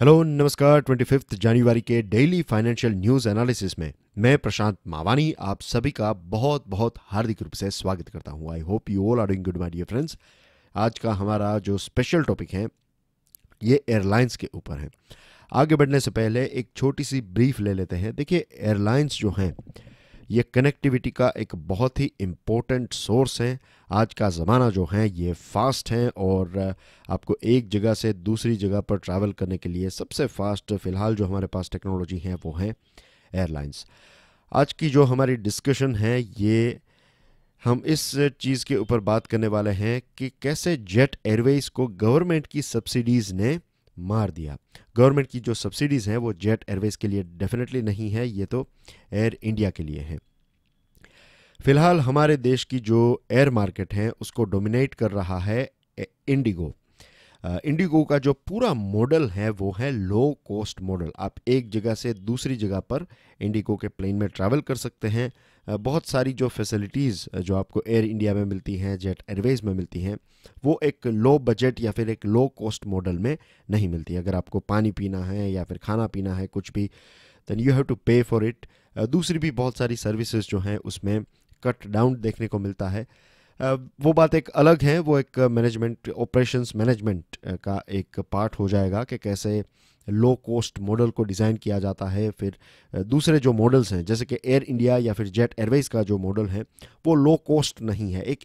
Hello, नमस्कार twenty fifth जनवरी के daily financial news analysis में मैं प्रशांत मावानी, आप सभी का बहुत बहुत हार्दिक रूप से स्वागत करता हूँ। I hope you all are doing good my dear friends आज का हमारा जो स्पेशल टॉपिक है, ये एयरलाइंस के ऊपर है। आगे बढ़ने से पहले एक छोटी सी ब्रीफ ले लेते हैं। देखिए एयरलाइंस जो हैं ये कनेक्टिविटी का एक बहुत ही इम्पोर्टेंट सोर्स है। आज का ज़माना जो है, ये फास्ट है और आपको एक जगह से दूसरी जगह पर ट्रैवल करने के लिए सबसे फास्ट फ़िलहाल जो हमारे पास टेक्नोलॉजी है, वो है एयरलाइंस आज की जो हमारी डिस्कशन है, ये हम इस चीज़ के ऊपर बात करने वाले हैं कि कैसे जेट एयरवेज को गवर्नमेंट की सब्सिडीज़ ने मार दिया। गवर्नमेंट की जो सब्सिडीज़ हैं, वो जेट एयरवेज के लिए डेफिनेटली नहीं है, ये तो एयर इंडिया के लिए है। फ़िलहाल हमारे देश की जो एयर मार्केट है, उसको डोमिनेट कर रहा है इंडिगो इंडिगो का जो पूरा मॉडल है, वो है लो कॉस्ट मॉडल आप एक जगह से दूसरी जगह पर इंडिगो के प्लेन में ट्रैवल कर सकते हैं। बहुत सारी जो फैसिलिटीज़ जो आपको एयर इंडिया में मिलती हैं जेट एयरवेज में मिलती हैं, वो एक लो बजट या फिर एक लो कॉस्ट मॉडल में नहीं मिलती। अगर आपको पानी पीना है या फिर खाना पीना है कुछ भी then you have to pay for it दूसरी भी बहुत सारी सर्विसेज़ जो हैं, उसमें कट डाउन देखने को मिलता है। वो बात एक अलग है, वो एक मैनेजमेंट ऑपरेशंस मैनेजमेंट का एक पार्ट हो जाएगा कि कैसे लो कॉस्ट मॉडल को डिज़ाइन किया जाता है फिर दूसरे जो मॉडल्स हैं जैसे कि एयर इंडिया या फिर जेट एयरवेज का जो मॉडल है वो लो कॉस्ट नहीं है। एक,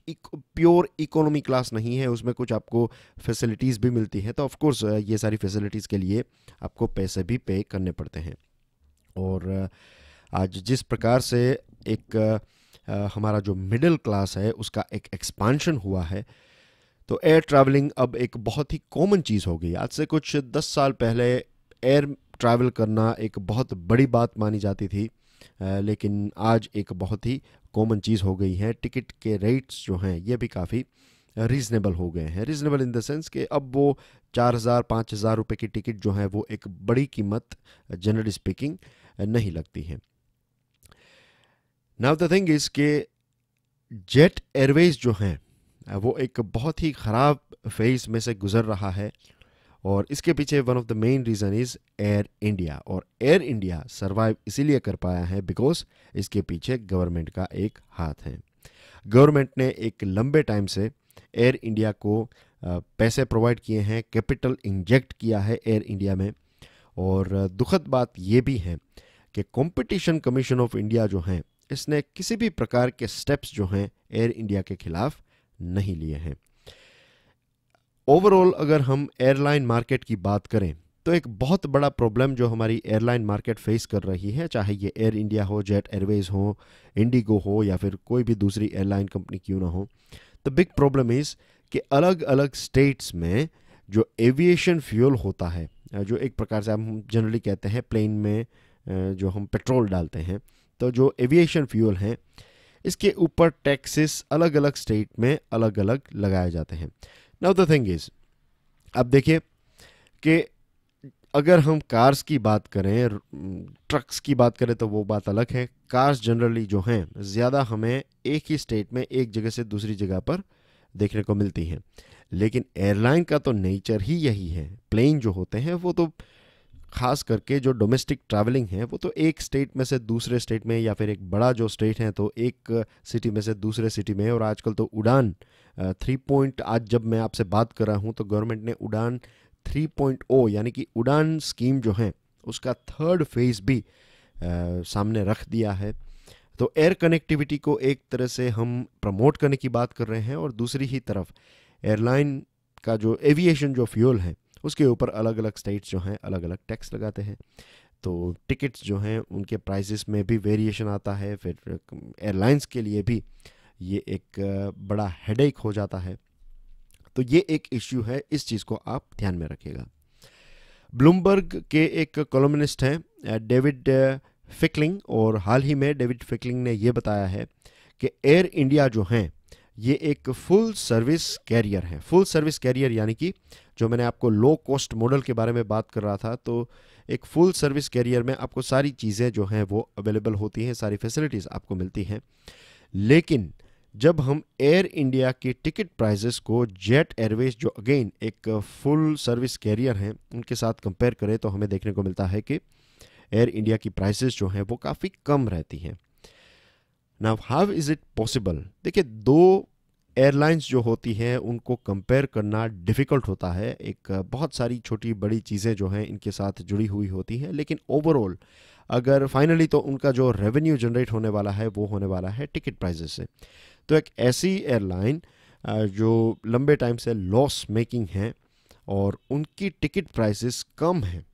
प्योर इकोनॉमी क्लास नहीं है उसमें कुछ आपको फैसिलिटीज़ भी मिलती हैं। तो ऑफकोर्स ये सारी फैसिलिटीज़ के लिए आपको पैसे भी पे करने पड़ते हैं। और आज जिस प्रकार से एक हमारा जो मिडिल क्लास है उसका एक एक्सपांशन हुआ है तो एयर ट्रैवलिंग अब एक बहुत ही कॉमन चीज़ हो गई। आज से कुछ दस साल पहले एयर ट्रैवल करना एक बहुत बड़ी बात मानी जाती थी लेकिन आज एक बहुत ही कॉमन चीज़ हो गई है। टिकट के रेट्स जो हैं, ये भी काफ़ी रीज़नेबल हो गए हैं। रीज़नेबल इन द सेंस कि अब वो चार हज़ार, पाँच हज़ार रुपये की टिकट जो है, वो एक बड़ी कीमत जनरली स्पीकिंग नहीं लगती है। नाउ द थिंग इज़ के जेट एयरवेज जो हैं वो एक बहुत ही ख़राब फ़ेज़ में से गुज़र रहा है। और इसके पीछे one of the main reason is Air India और एयर इंडिया सर्वाइव इसीलिए कर पाया है बिकॉज़ इसके पीछे गवर्नमेंट का एक हाथ है। गवर्नमेंट ने एक लंबे टाइम से एयर इंडिया को पैसे प्रोवाइड किए हैं कैपिटल इंजेक्ट किया है एयर इंडिया में। और दुखद बात ये भी है कि कंपटीशन कमीशन ऑफ़ इंडिया जो हैं, इसने किसी भी प्रकार के स्टेप्स जो हैं एयर इंडिया के खिलाफ नहीं लिए हैं। ओवरऑल अगर हम एयरलाइन मार्केट की बात करें तो एक बहुत बड़ा प्रॉब्लम जो हमारी एयरलाइन मार्केट फेस कर रही है, चाहे ये एयर इंडिया हो जेट एयरवेज हो इंडिगो हो, या फिर कोई भी दूसरी एयरलाइन कंपनी क्यों ना हो द बिग प्रॉब्लम इज़ कि अलग अलग स्टेट्स में जो एविएशन फ्यूल होता है, जो एक प्रकार से हम जनरली कहते हैं प्लेन में जो हम पेट्रोल डालते हैं तो जो एविएशन फ्यूल हैं इसके ऊपर टैक्सेस अलग अलग स्टेट में अलग अलग लगाए जाते हैं। नाउ द थिंग इज़ अब देखिए कि अगर हम कार्स की बात करें ट्रक्स की बात करें तो वो बात अलग है। कार्स जनरली जो हैं, ज़्यादा हमें एक ही स्टेट में एक जगह से दूसरी जगह पर देखने को मिलती हैं। लेकिन एयरलाइन का तो नेचर ही यही है। प्लेन जो होते हैं, वो तो ख़ास करके जो डोमेस्टिक ट्रैवलिंग है वो तो एक स्टेट में से दूसरे स्टेट में या फिर एक बड़ा जो स्टेट है तो एक सिटी में से दूसरे सिटी में और आजकल तो उड़ान थ्री पॉइंट आज जब मैं आपसे बात कर रहा हूँ तो गवर्नमेंट ने उड़ान थ्री पॉइंट ओ यानी कि उड़ान स्कीम जो है उसका थर्ड फ़ेज़ भी आ, सामने रख दिया है। तो एयर कनेक्टिविटी को एक तरह से हम प्रमोट करने की बात कर रहे हैं। और दूसरी ही तरफ़ एयरलाइन का जो एविएशन जो फ्यूल है उसके ऊपर अलग अलग स्टेट्स जो हैं अलग अलग टैक्स लगाते हैं। तो टिकट्स जो हैं, उनके प्राइसेस में भी वेरिएशन आता है, फिर एयरलाइंस के लिए भी ये एक, बड़ा हेडेक हो जाता है। तो ये एक इश्यू है, इस चीज़ को आप ध्यान में रखिएगा। ब्लूमबर्ग के एक कॉलमिस्ट हैं, डेविड, फिकलिंग, और हाल ही में डेविड फिकलिंग ने यह बताया है कि एयर इंडिया जो हैं ये एक फुल सर्विस कैरियर है। फुल सर्विस कैरियर यानी कि जो मैंने आपको लो कॉस्ट मॉडल के बारे में बात कर रहा था तो एक फुल सर्विस कैरियर में आपको सारी चीज़ें जो हैं वो अवेलेबल होती हैं, सारी फैसिलिटीज़ आपको मिलती हैं। लेकिन जब हम एयर इंडिया की टिकट प्राइजेस को जेट एयरवेज जो अगेन एक फुल सर्विस कैरियर हैं, उनके साथ कंपेयर करें तो हमें देखने को मिलता है कि एयर इंडिया की प्राइसेस जो हैं वो काफ़ी कम रहती हैं। Now how is it possible देखिए, दो एयरलाइंस जो होती हैं, उनको कंपेयर करना डिफ़िकल्ट होता है। एक बहुत सारी छोटी बड़ी चीज़ें जो हैं, इनके साथ जुड़ी हुई होती हैं। लेकिन ओवरऑल अगर फाइनली तो उनका जो रेवेन्यू जनरेट होने वाला है, वो होने वाला है टिकट प्राइजेस से। तो एक ऐसी एयरलाइन जो लंबे टाइम से लॉस मेकिंग है और उनकी टिकट प्राइसेस कम हैं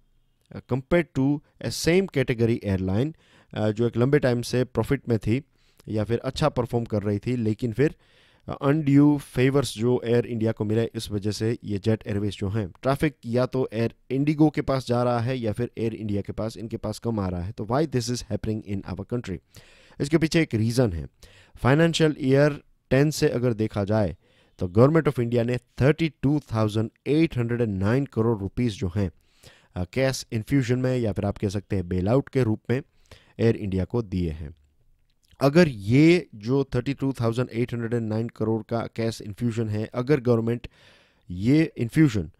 compare to a same category airline जो एक लंबे टाइम से प्रॉफिट में थी या फिर अच्छा परफॉर्म कर रही थी लेकिन फिर अनड्यू फेवर्स जो एयर इंडिया को मिले इस वजह से ये जेट एयरवेज जो हैं ट्रैफ़िक या तो एयर इंडिगो के पास जा रहा है या फिर एयर इंडिया के पास इनके पास कम आ रहा है। तो why this is happening in our country इसके पीछे एक रीज़न है। फाइनेंशियल ईयर टेन से अगर देखा जाए तो गवर्नमेंट ऑफ़ इंडिया ने 32,809 करोड़ रुपीज़ जो हैं कैश इन्फ्यूजन में या फिर आप कह सकते हैं बेल आउट के रूप में एयर इंडिया को दिए हैं। अगर ये जो 32,809 करोड़ का कैश इन्फ्यूजन है अगर गवर्नमेंट ये इन्फ्यूजन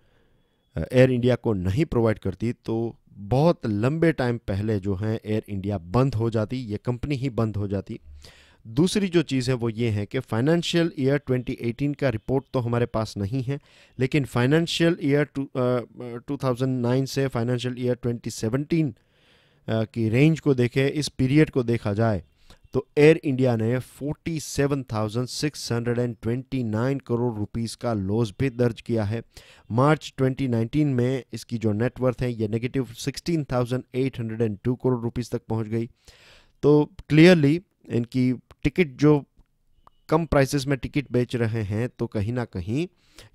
एयर इंडिया को नहीं प्रोवाइड करती तो बहुत लंबे टाइम पहले जो है एयर इंडिया बंद हो जाती ये कंपनी ही बंद हो जाती। दूसरी जो चीज़ है वो ये है कि फाइनेंशियल ईयर 2018 का रिपोर्ट तो हमारे पास नहीं है लेकिन फाइनेंशियल ईयर टू से फाइनेंशियल ईयर 2017 की रेंज को देखें इस पीरियड को देखा जाए तो एयर इंडिया ने 47,629 करोड़ रुपीस का लॉस भी दर्ज किया है। मार्च 2019 में इसकी जो नेटवर्थ है ये नेगेटिव 16,802 करोड़ रुपीस तक पहुँच गई। तो क्लियरली इनकी टिकट जो कम प्राइसेस में टिकट बेच रहे हैं तो कहीं ना कहीं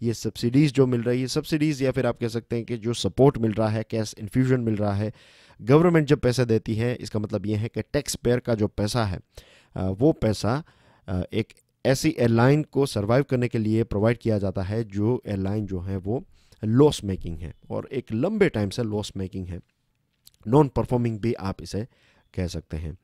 ये सब्सिडीज़ जो मिल रही है सब्सिडीज़ या फिर आप कह सकते हैं कि जो सपोर्ट मिल रहा है कैश इन्फ्यूजन मिल रहा है गवर्नमेंट जब पैसा देती है, इसका मतलब ये है कि टैक्स पेयर का जो पैसा है वो पैसा एक ऐसी एयरलाइन को सर्वाइव करने के लिए प्रोवाइड किया जाता है, जो एयरलाइन जो है वो लॉस मेकिंग है और एक लंबे टाइम से लॉस मेकिंग है। नॉन परफॉर्मिंग भी आप इसे कह सकते हैं।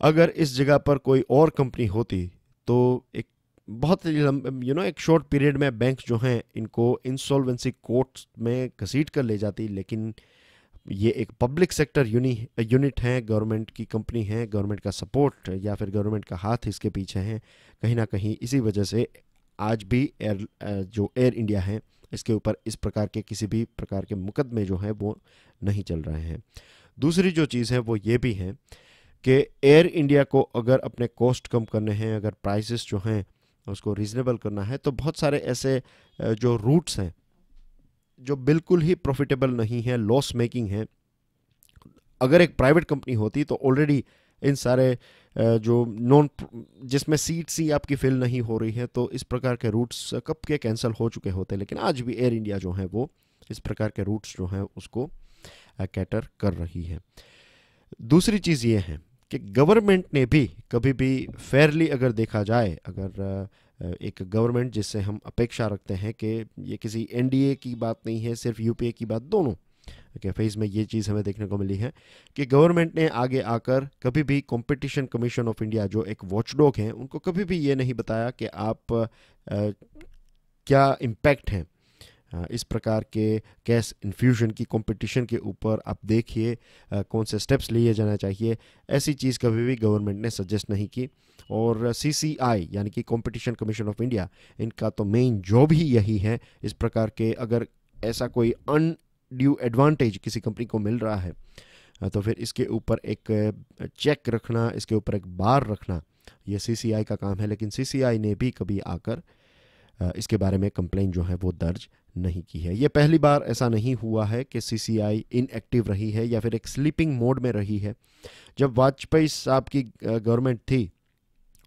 अगर इस जगह पर कोई और कंपनी होती तो एक बहुत यू नो एक शॉर्ट पीरियड में बैंक जो हैं, इनको इंसॉल्वेंसी कोर्ट में घसीट कर ले जाती, लेकिन ये एक पब्लिक सेक्टर यूनि यूनिट है गवर्नमेंट की कंपनी है गवर्नमेंट का सपोर्ट या फिर गवर्नमेंट का हाथ इसके पीछे है, कहीं ना कहीं इसी वजह से आज भी एयर जो एयर इंडिया है, इसके ऊपर इस प्रकार के किसी भी प्रकार के मुकदमे जो हैं, वो नहीं चल रहे हैं। दूसरी जो चीज़ है, वो ये भी है कि एयर इंडिया को अगर अपने कॉस्ट कम करने हैं, अगर प्राइसेस जो हैं, उसको रीजनेबल करना है तो बहुत सारे ऐसे जो रूट्स हैं, जो बिल्कुल ही प्रॉफिटेबल नहीं है लॉस मेकिंग है, अगर एक प्राइवेट कंपनी होती तो ऑलरेडी इन सारे जो नॉन जिसमें सीट सी आपकी फिल नहीं हो रही है तो इस प्रकार के रूट्स कब के कैंसिल हो चुके होते हैं, लेकिन आज भी एयर इंडिया जो है, वो इस प्रकार के रूट्स जो हैं, उसको कैटर कर रही है। दूसरी चीज़ ये है कि गवर्नमेंट ने भी कभी भी फेयरली अगर देखा जाए अगर एक गवर्नमेंट जिससे हम अपेक्षा रखते हैं कि ये किसी एनडीए की बात नहीं है सिर्फ़ यूपीए की बात दोनों के फ़ेज़ में ये चीज़ हमें देखने को मिली है कि गवर्नमेंट ने आगे आकर कभी भी कंपटीशन कमीशन ऑफ़ इंडिया जो एक वॉचडॉग हैं उनको कभी भी ये नहीं बताया कि आप आ, क्या इम्पैक्ट हैं। इस प्रकार के कैश इन्फ्यूजन की कंपटीशन के ऊपर आप देखिए कौन से स्टेप्स लिए जाना चाहिए। ऐसी चीज़ कभी भी गवर्नमेंट ने सजेस्ट नहीं की। और सीसीआई यानी कि कंपटीशन कमीशन ऑफ़ इंडिया इनका तो मेन जॉब ही यही है। इस प्रकार के अगर ऐसा कोई अनड्यू एडवांटेज किसी कंपनी को मिल रहा है तो फिर इसके ऊपर एक चेक रखना, इसके ऊपर एक बार रखना, ये सी का काम है। लेकिन सीसीआई ने भी कभी आकर इसके बारे में कंप्लेन जो है वो दर्ज नहीं की है। ये पहली बार ऐसा नहीं हुआ है कि सीसीआई इनएक्टिव रही है या फिर एक स्लीपिंग मोड में रही है। जब वाजपेयी साहब की गवर्नमेंट थी,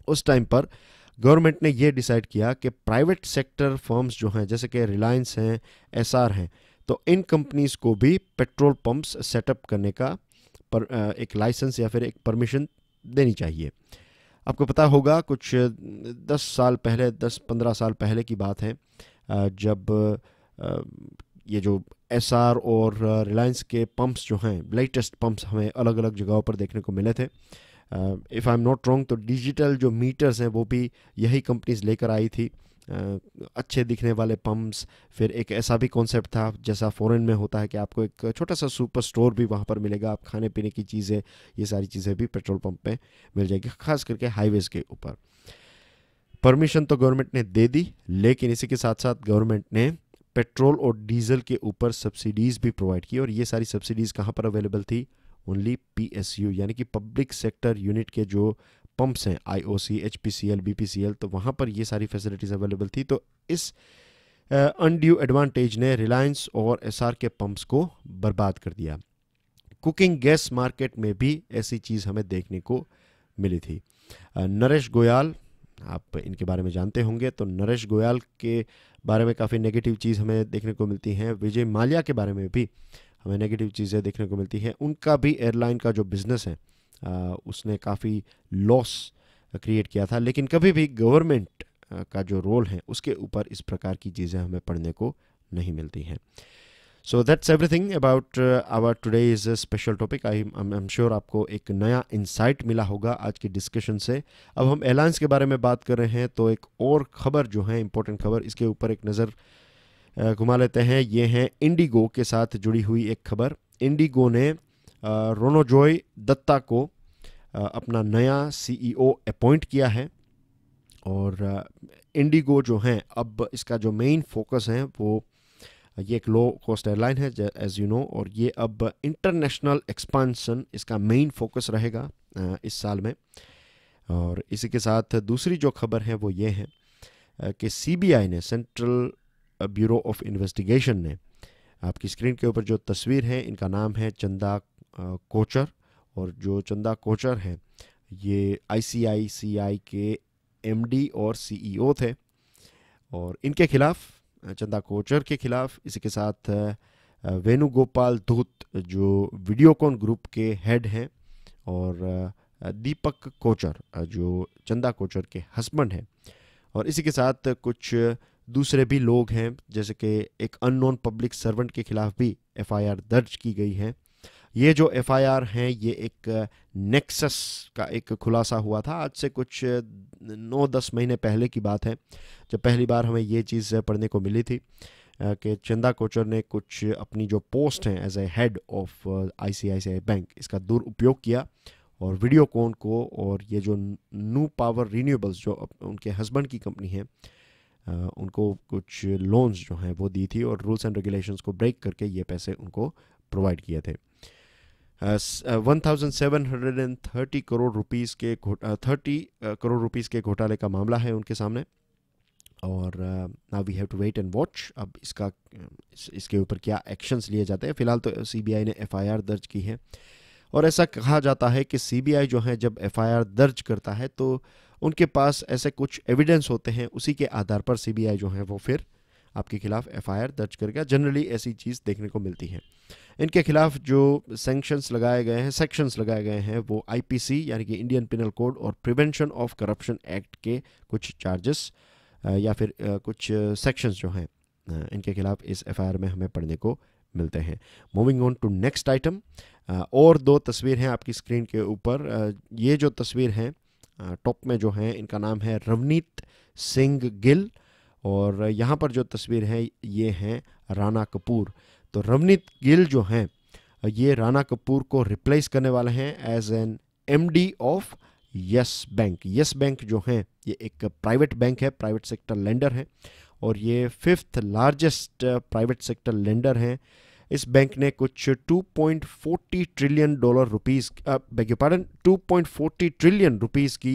उस टाइम पर गवर्नमेंट ने ये डिसाइड किया कि प्राइवेट सेक्टर फर्म्स जो हैं, जैसे कि रिलायंस हैं एसआर हैं तो इन कंपनीज़ को भी पेट्रोल पंप्स सेटअप करने का पर एक लाइसेंस या फिर एक परमिशन देनी चाहिए। आपको पता होगा, कुछ दस साल पहले, दस पंद्रह साल पहले की बात है जब ये जो एसआर और रिलायंस के पंप्स जो हैं लेटेस्ट पंप्स हमें अलग अलग जगहों पर देखने को मिले थे। If I am not wrong तो डिजिटल जो मीटर्स हैं वो भी यही कंपनीज़ लेकर आई थी। uh, अच्छे दिखने वाले पम्प्स फिर एक ऐसा भी कॉन्सेप्ट था जैसा फ़ॉरेन में होता है कि आपको एक छोटा सा सुपर स्टोर भी वहाँ पर मिलेगा। आप खाने पीने की चीज़ें ये सारी चीज़ें भी पेट्रोल पंप पे मिल जाएगी खास करके हाईवेज़ के ऊपर। परमिशन तो गवर्नमेंट ने दे दी लेकिन इसी के साथ साथ गवर्नमेंट ने पेट्रोल और डीजल के ऊपर सब्सिडीज़ भी प्रोवाइड की और ये सारी सब्सिडीज़ कहाँ पर अवेलेबल थी? ओनली पीएसयू यानी कि पब्लिक सेक्टर यूनिट के जो पंप्स हैं आईओसी एचपीसीएल बीपीसीएल तो वहाँ पर ये सारी फैसिलिटीज़ अवेलेबल थी। तो इस अनड्यू एडवांटेज ने रिलायंस और एसआर के पंप्स को बर्बाद कर दिया। कुकिंग गैस मार्केट में भी ऐसी चीज़ हमें देखने को मिली थी। नरेश गोयल आप इनके बारे में जानते होंगे तो नरेश गोयल के बारे में काफ़ी नेगेटिव चीज़ हमें देखने को मिलती हैं विजय माल्या के बारे में भी हमें नेगेटिव चीज़ें देखने को मिलती हैं। उनका भी एयरलाइन का जो बिज़नेस है आ, उसने काफ़ी लॉस क्रिएट किया था लेकिन कभी भी गवर्नमेंट का जो रोल है उसके ऊपर इस प्रकार की चीज़ें हमें पढ़ने को नहीं मिलती हैं। So that's everything about our today is a special topic I am sure आपको एक नया इंसाइट मिला होगा आज की डिस्कशन से। अब हम एयरलाइंस के बारे में बात कर रहे हैं तो एक और ख़बर जो है इंपॉर्टेंट खबर, इसके ऊपर एक नज़र घुमा लेते हैं। ये हैं इंडिगो के साथ जुड़ी हुई एक खबर। इंडिगो ने रोनोजॉय दत्ता को अपना नया सीईओ अपॉइंट किया है। और इंडिगो जो हैं, अब इसका जो मेन फोकस है, वो ये एक लो कॉस्ट एयरलाइन है एज यू नो और ये अब इंटरनेशनल एक्सपांसन इसका मेन फोकस रहेगा इस साल में। और इसी के साथ दूसरी जो खबर है वो ये है कि सीबीआई ने सेंट्रल ब्यूरो ऑफ़ इन्वेस्टिगेशन ने, आपकी स्क्रीन के ऊपर जो तस्वीर है, इनका नाम है चंदा कोचर। और जो चंदा कोचर हैं, ये आईसीआईसीआई के एमडी और सीईओ थे। और इनके खिलाफ चंदा कोचर के खिलाफ। इसी के साथ वेणुगोपाल धूत जो वीडियोकॉन ग्रुप के हेड हैं और दीपक कोचर जो चंदा कोचर के हस्बैंड हैं। और इसी के साथ कुछ दूसरे भी लोग हैं, जैसे कि एक अननोन पब्लिक सर्वेंट के खिलाफ भी एफआईआर दर्ज की गई है। ये जो एफआईआर हैं, ये एक नेक्सस का एक खुलासा हुआ था। आज से कुछ नौ दस महीने पहले की बात है, जब पहली बार हमें ये चीज़ पढ़ने को मिली थी कि चंदा कोचर ने कुछ अपनी जो पोस्ट हैं as a head of ICICI bank इसका दुरुपयोग किया और वीडियोकॉन को और ये जो नू पावर रीन्यूएबल्स जो उनके हस्बैंड की कंपनी है उनको कुछ लोन्स जो हैं वो दी थी और रूल्स एंड रेगुलेशंस को ब्रेक करके ये पैसे उनको प्रोवाइड किए थे। One thousand seven hundred and thirty crore rupees के थर्टी करोड़ रुपीज़ के घोटाले का मामला है उनके सामने। और ना we have to wait and watch अब इसका इस, इसके ऊपर क्या एक्शंस लिए जाते हैं? फ़िलहाल तो सीबीआई ने एफआईआर दर्ज की है। और ऐसा कहा जाता है कि सीबीआई जो है जब एफआईआर दर्ज करता है तो उनके पास ऐसे कुछ एविडेंस होते हैं उसी के आधार पर सीबीआई जो है वो फिर आपके खिलाफ एफआईआर दर्ज करेगा जनरली ऐसी चीज़ देखने को मिलती है। इनके खिलाफ जो सेंक्शंस लगाए गए हैं सेक्शंस लगाए गए हैं, वो आईपीसी यानी कि इंडियन पिनल कोड और प्रिवेंशन ऑफ़ करप्शन एक्ट के कुछ चार्जेस या फिर कुछ सेक्शंस जो हैं इनके खिलाफ इस एफआईआर में हमें पढ़ने को मिलते हैं। Moving on to next item और दो तस्वीर हैं आपकी स्क्रीन के ऊपर। ये जो तस्वीर हैं टॉप में जो हैं, इनका नाम है रवनीत सिंह गिल और यहाँ पर जो तस्वीर है, ये हैं राना कपूर। तो रवनीत गिल जो हैं, ये राना कपूर को रिप्लेस करने वाले हैं as an MD of Yes bank Yes bank जो हैं, ये एक प्राइवेट बैंक है प्राइवेट सेक्टर लेंडर है और ये fifth largest private sector lender हैं। इस बैंक ने कुछ 2.40 trillion dollar rupees beg pardon 2.40 trillion rupees की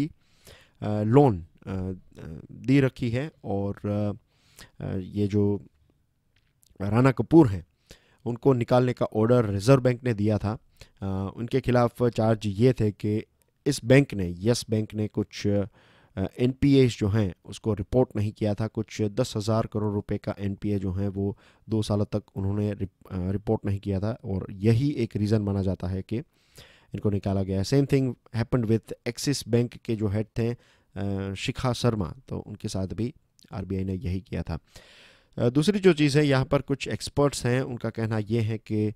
लोन दी रखी है और ये जो राणा कपूर हैं, उनको निकालने का ऑर्डर रिज़र्व बैंक ने दिया था। उनके खिलाफ चार्ज ये थे कि इस बैंक ने, यस बैंक ने कुछ एन जो हैं, उसको रिपोर्ट नहीं किया था। कुछ दस हज़ार करोड़ रुपए का एन जो हैं, वो दो सालों तक उन्होंने रिपोर्ट नहीं किया था और यही एक रीज़न माना जाता है कि इनको निकाला गया same thing happen with Axis bank के जो हेड थे शिखा शर्मा तो उनके साथ भी आरबीआई ने यही किया था। दूसरी जो चीज़ है, यहाँ पर कुछ एक्सपर्ट्स हैं, उनका कहना ये है कि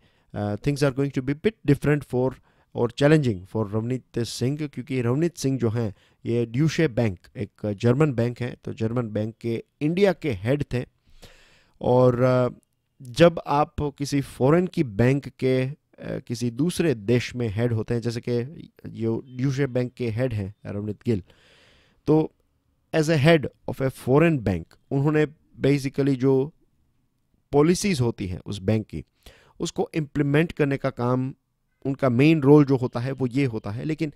things are going to be bit different for और चैलेंजिंग फॉर रवनीत सिंह क्योंकि रवनीत सिंह जो हैं, ये ड्यूशे बैंक एक जर्मन बैंक है तो जर्मन बैंक के इंडिया के हेड थे। और जब आप किसी फॉरेन की बैंक के किसी दूसरे देश में हेड होते हैं, जैसे कि जो ड्यूशे बैंक के हेड हैं रवनीत गिल तो as a head of a foreign bank उन्होंने बेसिकली जो पॉलिसीज़ होती हैं उस बैंक की, उसको इम्प्लीमेंट करने का काम, उनका मेन रोल जो होता है वो ये होता है। लेकिन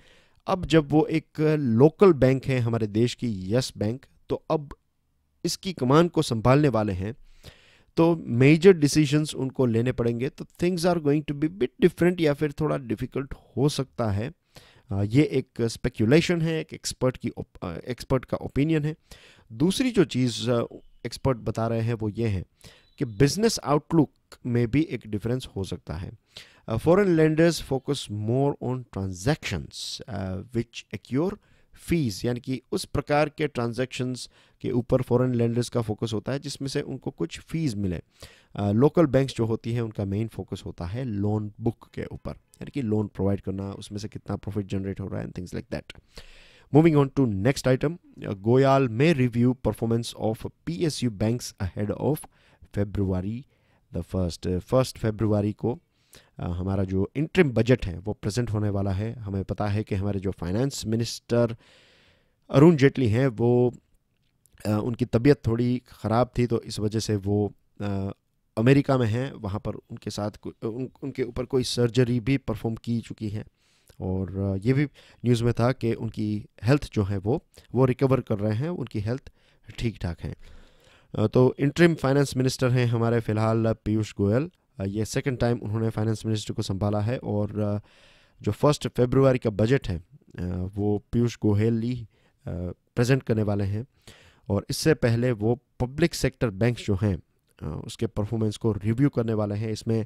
अब जब वो एक लोकल बैंक है हमारे देश की यस बैंक तो अब इसकी कमान को संभालने वाले हैं तो मेजर डिसीजंस उनको लेने पड़ेंगे। तो things are going to be bit different या फिर थोड़ा डिफ़िकल्ट हो सकता है। ये एक स्पेक्यूलेशन है एक एक्सपर्ट की एक्सपर्ट का ओपिनियन है। दूसरी जो चीज़ एक्सपर्ट बता रहे हैं वो ये है कि बिज़नेस आउटलुक में भी एक डिफरेंस हो सकता है। Foreign lenders focus more on transactions which accrue fees यानी कि उस प्रकार के ट्रांजैक्शंस के ऊपर फॉरेन लेंडर्स का फोकस होता है जिसमें से उनको कुछ फ़ीस मिले। लोकल uh, बैंक्स जो होती हैं उनका मेन फोकस होता है लोन बुक के ऊपर। यानी कि लोन प्रोवाइड करना, उसमें से कितना प्रॉफिट जनरेट हो रहा है and things like that moving on to next item Goyal में review performance of P S U banks ahead of February the first first February को हमारा जो इंट्रिम बजट है, वो प्रेजेंट होने वाला है। हमें पता है कि हमारे जो फाइनेंस मिनिस्टर अरुण जेटली हैं, वो उनकी तबीयत थोड़ी ख़राब थी तो इस वजह से वो अमेरिका में हैं वहाँ पर उनके साथ उन, उनके ऊपर कोई सर्जरी भी परफॉर्म की चुकी है। और ये भी न्यूज़ में था कि उनकी हेल्थ जो है वो वो रिकवर कर रहे हैं उनकी हेल्थ ठीक ठाक है तो इंट्रिम फाइनेंस मिनिस्टर हैं हमारे फ़िलहाल पीयूष गोयल। ये सेकंड टाइम उन्होंने फाइनेंस मिनिस्टर को संभाला है और जो फ़र्स्ट फेब्रुआरी का बजट है वो पीयूष गोयल ही प्रेजेंट करने वाले हैं। और इससे पहले वो पब्लिक सेक्टर बैंक जो हैं उसके परफॉर्मेंस को रिव्यू करने वाले हैं। इसमें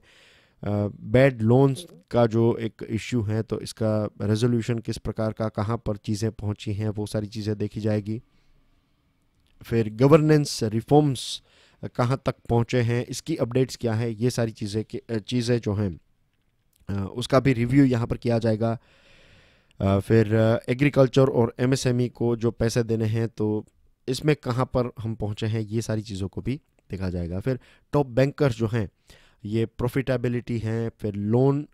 बैड लोन्स का जो एक इश्यू है तो इसका रेजोल्यूशन किस प्रकार का, कहाँ पर चीज़ें पहुँची हैं, वो सारी चीज़ें देखी जाएगी। फिर गवर्नेंस रिफॉर्म्स कहाँ तक पहुँचे हैं, इसकी अपडेट्स क्या है, ये सारी चीज़ें चीज़ें जो हैं उसका भी रिव्यू यहाँ पर किया जाएगा। फिर एग्रीकल्चर और एमएसएमई को जो पैसे देने हैं तो इसमें कहाँ पर हम पहुँचे हैं, ये सारी चीज़ों को भी देखा जाएगा। फिर टॉप बैंकर्स जो हैं, ये प्रॉफिटेबिलिटी है, फिर लोन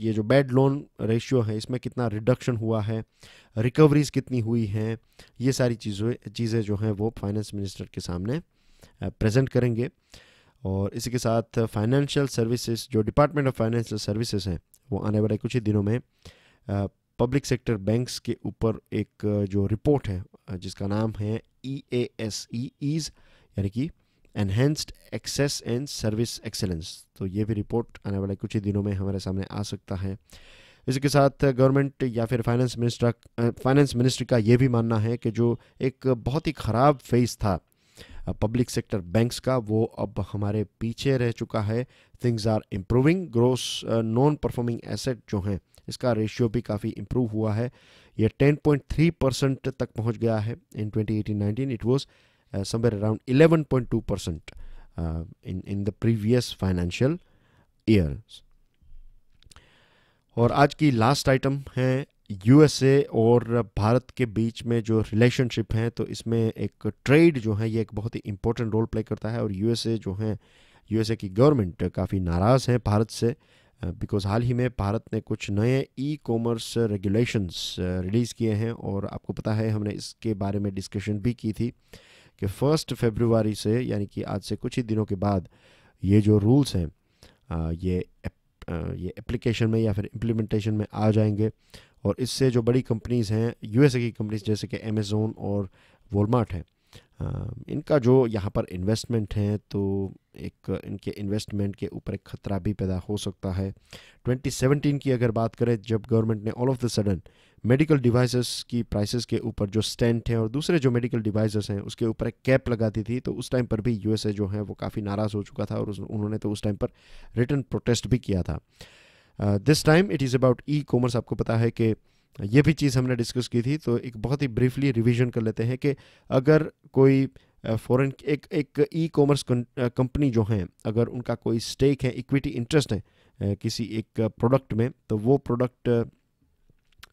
ये जो बैड लोन रेशियो है, इसमें कितना रिडक्शन हुआ है रिकवरीज कितनी हुई हैं, ये सारी चीज़ें चीज़ें जो हैं वो फाइनेंस मिनिस्टर के सामने प्रेजेंट करेंगे। और इसी के साथ फाइनेंशियल सर्विसेज़ जो डिपार्टमेंट ऑफ़ फाइनेंशियल सर्विसेज़ हैं, वो आने वाले कुछ ही दिनों में पब्लिक सेक्टर बैंक्स के ऊपर एक, जो रिपोर्ट है, जिसका नाम है ई ए एस ई ईज यानी कि enhanced access and service excellence तो ये भी रिपोर्ट आने वाले कुछ ही दिनों में हमारे सामने आ सकता है। इसके साथ गवर्नमेंट या फिर फाइनेंस मिनिस्टर फाइनेंस मिनिस्ट्री का ये भी मानना है कि जो एक बहुत ही ख़राब फेस था पब्लिक सेक्टर बैंक्स का, वो अब हमारे पीछे रह चुका है। Things are improving gross non performing asset जो हैं, इसका रेशियो भी काफ़ी इम्प्रूव हुआ है। ये 10.3 परसेंट तक पहुँच गया है। In 2018-19 it was somewhere around 11.2 percent in in the previous financial years और आज की लास्ट आइटम है यूएसए और भारत के बीच में जो रिलेशनशिप हैं तो इसमें एक ट्रेड जो है, ये एक बहुत ही इम्पोर्टेंट रोल प्ले करता है और यूएसए जो है यूएसए की गवर्नमेंट काफ़ी नाराज़ है भारत से बिकॉज़ हाल ही में भारत ने कुछ नए ई कॉमर्स रेगुलेशंस रिलीज़ किए हैं और आपको पता है हमने इसके बारे में डिस्कशन भी की थी। कि फ़र्स्ट फेब्रुआरी से, यानी कि आज से कुछ ही दिनों के बाद, ये जो रूल्स हैं ये ये एप्लीकेशन में या फिर इम्प्लीमेंटेशन में आ जाएँगे। और इससे जो बड़ी कंपनीज़ हैं यूएसए की कंपनीज़ जैसे कि अमेज़ोन और वॉलमार्ट है इनका जो यहाँ पर इन्वेस्टमेंट है तो एक इनके इन्वेस्टमेंट के ऊपर एक ख़तरा भी पैदा हो सकता है। 2017 की अगर बात करें, जब गवर्नमेंट ने all of the sudden medical devices की प्राइसेस के ऊपर जो स्टेंट हैं और दूसरे जो मेडिकल डिवाइसेस हैं, उसके ऊपर एक कैप लगाती थी तो उस टाइम पर भी यूएसए जो है, वो काफ़ी नाराज़ हो चुका था और उन्होंने तो उस टाइम पर रिटर्न प्रोटेस्ट भी किया था। This time it is about e commerce आपको पता है कि ये भी चीज़ हमने डिस्कस की थी तो एक बहुत ही ब्रीफली रिवीजन कर लेते हैं कि अगर कोई फॉरेन एक एक ई कॉमर्स कंपनी जो हैं, अगर उनका कोई स्टेक है इक्विटी इंटरेस्ट है किसी एक प्रोडक्ट में तो वो प्रोडक्ट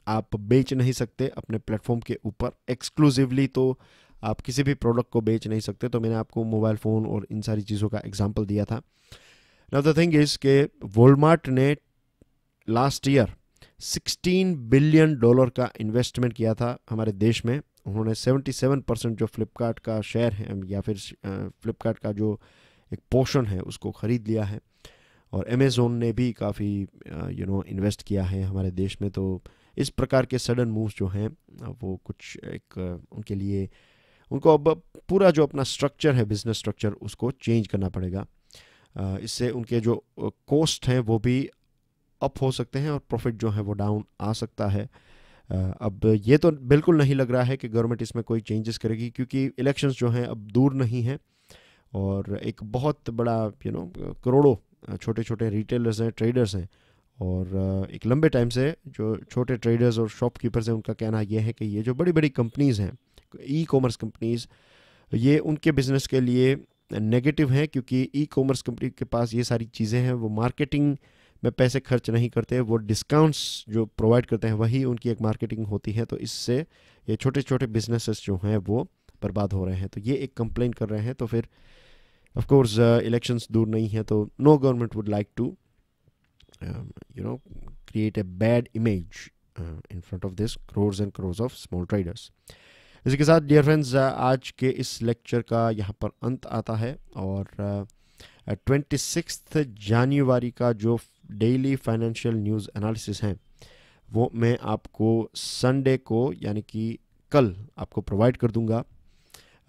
आप बेच नहीं सकते अपने प्लेटफॉर्म के ऊपर एक्सक्लूसिवली तो आप किसी भी प्रोडक्ट को बेच नहीं सकते। तो मैंने आपको मोबाइल फ़ोन और इन सारी चीज़ों का एग्ज़ाम्पल दिया था। नाउ द थिंग इज़ के वॉलमार्ट ने लास्ट ईयर 16 बिलियन डॉलर का इन्वेस्टमेंट किया था हमारे देश में। उन्होंने 77 परसेंट जो फ्लिपकार्ट का शेयर है, या फिर फ्लिपकार्ट का जो एक पोर्शन है, उसको ख़रीद लिया है। और अमेज़ोन ने भी काफ़ी यू नो इन्वेस्ट किया है हमारे देश में तो इस प्रकार के सडन मूव्स जो हैं, वो कुछ एक, उनके लिए, उनको अब पूरा जो अपना स्ट्रक्चर है बिज़नेस स्ट्रक्चर उसको चेंज करना पड़ेगा। इससे उनके जो कॉस्ट हैं, वो भी अप हो सकते हैं और प्रॉफिट जो है, वो डाउन आ सकता है। अब ये तो बिल्कुल नहीं लग रहा है कि गवर्नमेंट इसमें कोई चेंजेस करेगी, क्योंकि इलेक्शंस जो हैं, अब दूर नहीं हैं और एक बहुत बड़ा यू नो करोड़ों छोटे छोटे रिटेलर्स हैं ट्रेडर्स हैं। और एक लंबे टाइम से जो छोटे ट्रेडर्स और शॉपकीपर्स हैं, उनका कहना यह है कि ये जो बड़ी बड़ी कंपनीज़ हैं ई कॉमर्स कंपनीज़ ये उनके बिज़नेस के लिए नेगेटिव हैं क्योंकि ई कॉमर्स कंपनी के पास ये सारी चीज़ें हैं, वो मार्केटिंग में पैसे खर्च नहीं करते, वो डिस्काउंट्स जो प्रोवाइड करते हैं, वही उनकी एक मार्केटिंग होती है तो इससे ये छोटे छोटे बिजनेसेस जो हैं, वो बर्बाद हो रहे हैं। तो ये एक कंप्लेन कर रहे हैं तो फिर ऑफ़ कोर्स इलेक्शंस दूर नहीं है तो no government would like to you know create a bad image in front of this crores and crores of small traders इसी के साथ डियर फ्रेंड्स uh, आज के इस लेक्चर का यहाँ पर अंत आता है और ट्वेंटी सिक्स जनवरी का जो डेली फाइनेंशियल न्यूज़ एनालिसिस हैं वो मैं आपको संडे को यानी कि कल आपको प्रोवाइड कर दूँगा।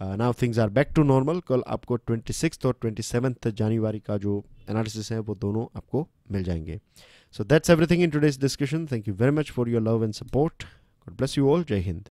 Now things are back to normal कल आपको ट्वेंटी सिक्स और ट्वेंटी सेवन्थ जनवरी का जो एनालिसिस है, वो दोनों आपको मिल जाएँगे। So that's everything in today's discussion thank you very much for your love and support God bless you all जय हिंद